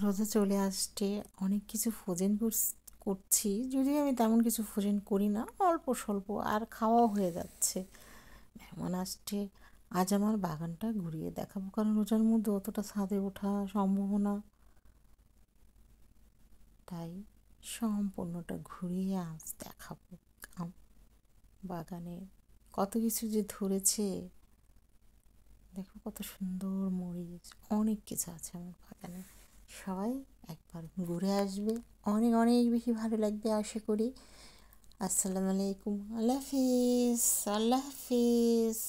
রোজা চলে আসছে, অনেক কিছু ফোজেন করছি যদিও আমি তেমন কিছু ফোজেন করি না, অল্প স্বল্প, আর খাওয়াও হয়ে যাচ্ছে। মেহমান আসছে, আজ আমার বাগানটা ঘুরিয়ে দেখাবো, কারণ রোজার মধ্যে অতটা ছাদে ওঠা সম্ভব না তাই সম্পূর্ণটা ঘুরিয়ে আজ দেখাবো বাগানে। কত কিছু যে ধরেছে, দেখো কত সুন্দর মরিচ, অনেক কিছু আছে আমার বাগানে। সবাই একবার ঘুরে আসবে। অনেক অনেক বেশি ভালো লাগবে আশা করি। আসসালামু আলাইকুম। আল্লাহ হাফিজ আল্লাহ হাফিজ।